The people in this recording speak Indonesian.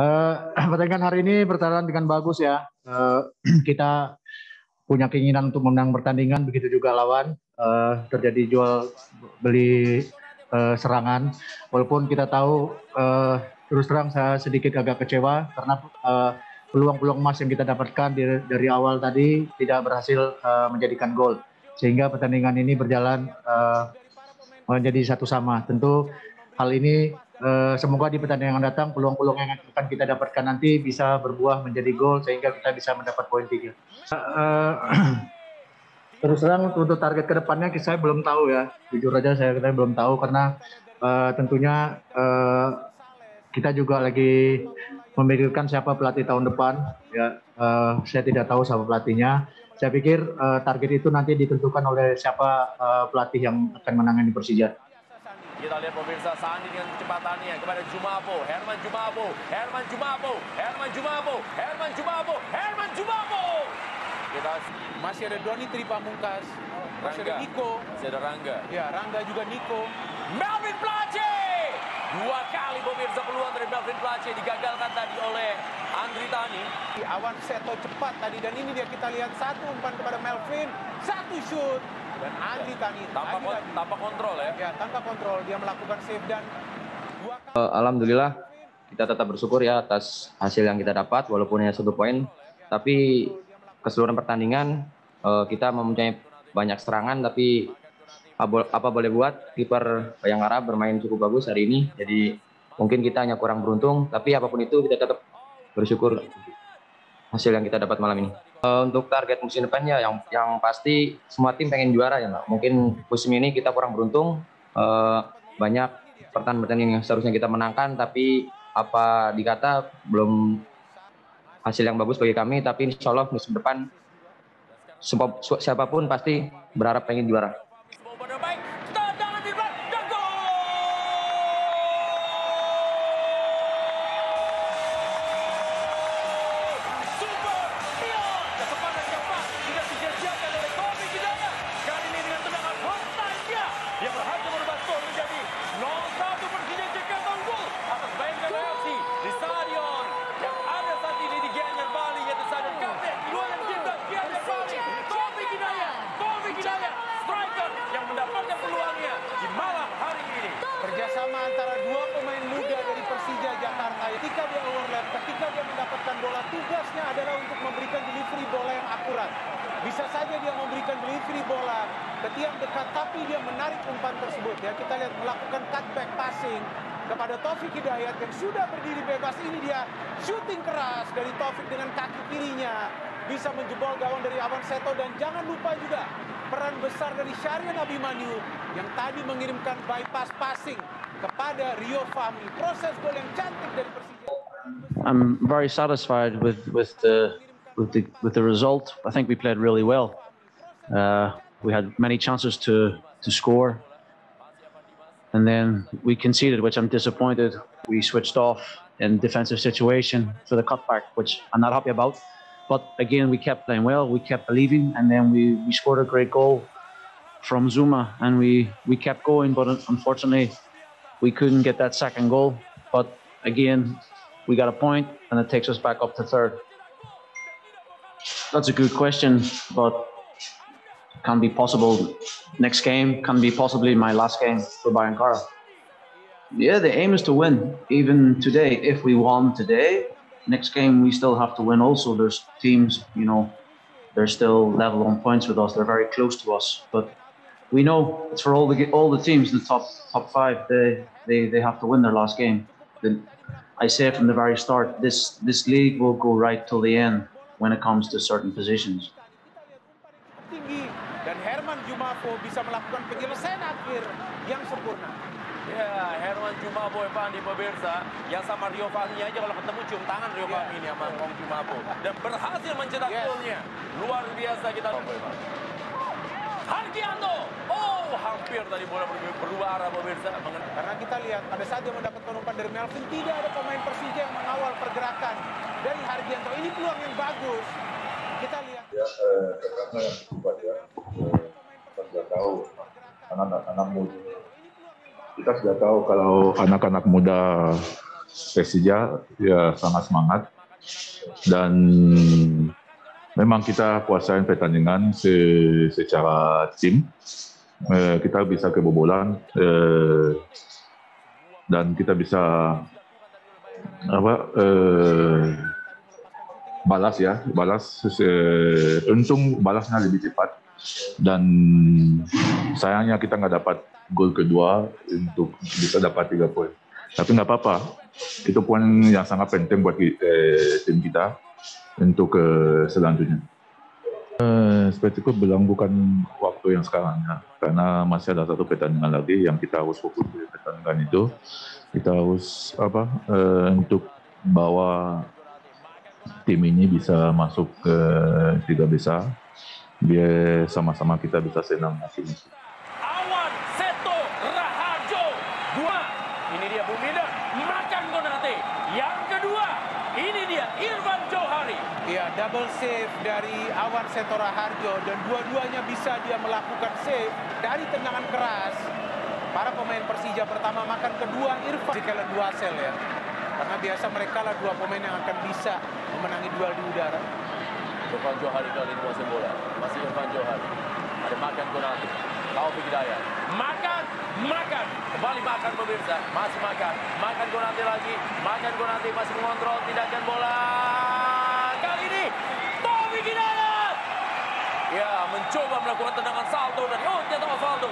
Uh, pertandingan hari ini berjalan dengan bagus ya. Uh, kita punya keinginan untuk menang pertandingan, begitu juga lawan. Uh, terjadi jual beli uh, serangan. Walaupun kita tahu uh, terus terang saya sedikit agak kecewa karena uh, peluang-peluang emas yang kita dapatkan dari, dari awal tadi tidak berhasil uh, menjadikan gol. Sehingga pertandingan ini berjalan uh, menjadi satu sama. Tentu hal ini Uh, semoga di pertandingan yang datang peluang-peluang yang akan kita dapatkan nanti bisa berbuah menjadi gol sehingga kita bisa mendapat poin tiga. Uh, terus terang untuk target ke depannya saya belum tahu ya, jujur aja saya belum tahu karena uh, tentunya uh, kita juga lagi memikirkan siapa pelatih tahun depan. Ya, uh, saya tidak tahu siapa pelatihnya. Saya pikir uh, target itu nanti ditentukan oleh siapa uh, pelatih yang akan menangani Persija. Kita lihat pemirsa Sandi dengan kecepatannya kepada Jumabo, Herman Jumabo, Herman Jumabo, Herman Jumabo, Herman Jumabo, Herman Jumabo. Kita masih ada Doni Tripamungkas, masih ada Niko, masih ada Rangga. Ya, Rangga juga Niko. Melvin Place. Dua kali pemirsa peluang dari Melvin Place digagalkan tadi oleh Andri Tani. Di awan seto cepat tadi dan ini dia kita lihat satu umpan kepada Melvin, satu shoot dan Andi Tani tanpa, kon tanpa kontrol ya ya tanpa kontrol dia melakukan save dan dua kali. Uh, alhamdulillah kita tetap bersyukur ya atas hasil yang kita dapat walaupun hanya satu poin tapi keseluruhan pertandingan uh, kita mempunyai banyak serangan tapi apa boleh buat kiper Bayangkara bermain cukup bagus hari ini jadi mungkin kita hanya kurang beruntung tapi apa pun itu kita tetap bersyukur hasil yang kita dapat malam ini. Uh, untuk target musim depannya yang yang pasti semua tim pengen juara ya Mbak. Mungkin musim ini kita kurang beruntung uh, banyak pertandingan yang seharusnya kita menangkan tapi apa dikata belum hasil yang bagus bagi kami tapi insya Allah musim depan siapa pun pasti berharap pengen juara. Tugasnya adalah untuk memberikan delivery bola yang akurat. Bisa saja dia memberikan delivery bola ke tiang dekat, tapi dia menarik umpan tersebut. Ya, kita lihat melakukan cutback passing kepada Taufik Hidayat yang sudah berdiri bebas. Ini dia shooting keras dari Taufik dengan kaki kirinya. Bisa menjebol gawang dari Awan Seto dan jangan lupa juga peran besar dari Syarian Abimanyu yang tadi mengirimkan bypass passing kepada Rio Fahmi. Proses gol yang cantik dari Persija. I'm very satisfied with with the with the with the result. I think we played really well. Uh, we had many chances to to score, and then we conceded, which I'm disappointed. We switched off in defensive situation for the cutback, which I'm not happy about. But again, we kept playing well. We kept believing, and then we we scored a great goal from Zuma, and we we kept going. But unfortunately, we couldn't get that second goal. But again, we got a point, and it takes us back up to third. That's a good question, but can be possible. Next game can be possibly my last game for Bayern Kara. Yeah, the aim is to win. Even today, if we won today, next game we still have to win. Also, there's teams, you know, they're still level on points with us. They're very close to us, but we know it's for all the all the teams in the top top five. They they they have to win their last game. The, I say from the very start, this this league will go right till the end when it comes to certain positions. Tinggi dan Herman Jumafo bisa melakukan penyelesaian akhir yang sempurna. Ya, Herman Jumabo Evan di pemirsa yang sama Rio Fahmi aja kalau ketemu cium tangan Rio yeah. Fahmi ini sama Kong Jumabo dan berhasil mencetak yes. golnya. Luar biasa kita. Hargianto. Oh, hampir tadi bola berubah arah pemirsa. Karena kita lihat pada saat dia mendapatkan umpan dari Melvin, tidak ada pemain Persija yang mengawal pergerakan dari Hargianto. Ini peluang yang bagus. Kita lihat. Ya, eh, karena yang ya. Eh, kita sudah tahu anak-anak muda. Kita sudah tahu kalau anak-anak muda Persija ya sangat semangat dan memang kita kuasain pertandingan se- secara tim. Eh, kita bisa kebobolan eh, dan kita bisa apa eh, balas ya balas eh, untung balasnya lebih cepat. Dan sayangnya kita nggak dapat gol kedua untuk bisa dapat tiga poin. Tapi nggak apa-apa itu poin yang sangat penting buat eh, tim kita untuk ke selanjutnya. Eh, seperti itu bilang bukan waktu yang sekarang ya. Karena masih ada satu pertandingan lagi yang kita harus fokus di pertandingan itu. Kita harus apa eh, untuk bawa tim ini bisa masuk ke tiga besar biar sama-sama kita bisa senang hasil ini. Awan Seto Raharjo. Dua. Ini dia Bumida. Makan Konate. Yang kedua. Ini dia Irfan Johari. Ya, double save dari Awan Setora Harjo dan dua-duanya bisa dia melakukan save dari tendangan keras. Para pemain Persija pertama makan kedua Irfan Jika dua sel ya. Karena biasa mereka lah dua pemain yang akan bisa memenangi duel di udara. Irfan Johari kali masih bola. Masih Irfan Johari. Ada makan Konate. Taufik Hidayat. Makan, makan. Kembali makan pemirsa. Masih makan. Makan Konate lagi. Makan Konate masih mengontrol tindakan bola. Kali ini Taufik Hidayat. Ya, mencoba melakukan tendangan salto dan oh ternyata Osvaldo.